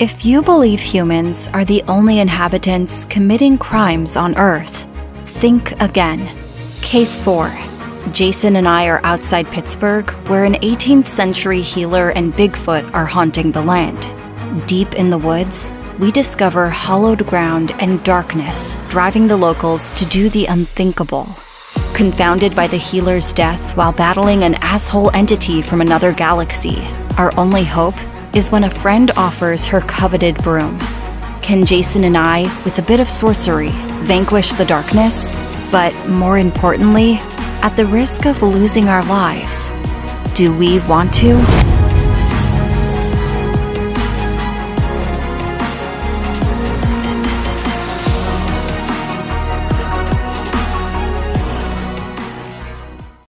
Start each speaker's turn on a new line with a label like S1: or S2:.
S1: If you believe humans are the only inhabitants committing crimes on Earth, think again. Case 4. Jason and I are outside Pittsburgh, where an 18th century healer and Bigfoot are haunting the land. Deep in the woods, we discover hollowed ground and darkness, driving the locals to do the unthinkable. Confounded by the healer's death while battling an asshole entity from another galaxy, our only hope is when a friend offers her coveted broom. Can Jason and I, with a bit of sorcery, vanquish the darkness? But more importantly, at the risk of losing our lives, do we want to?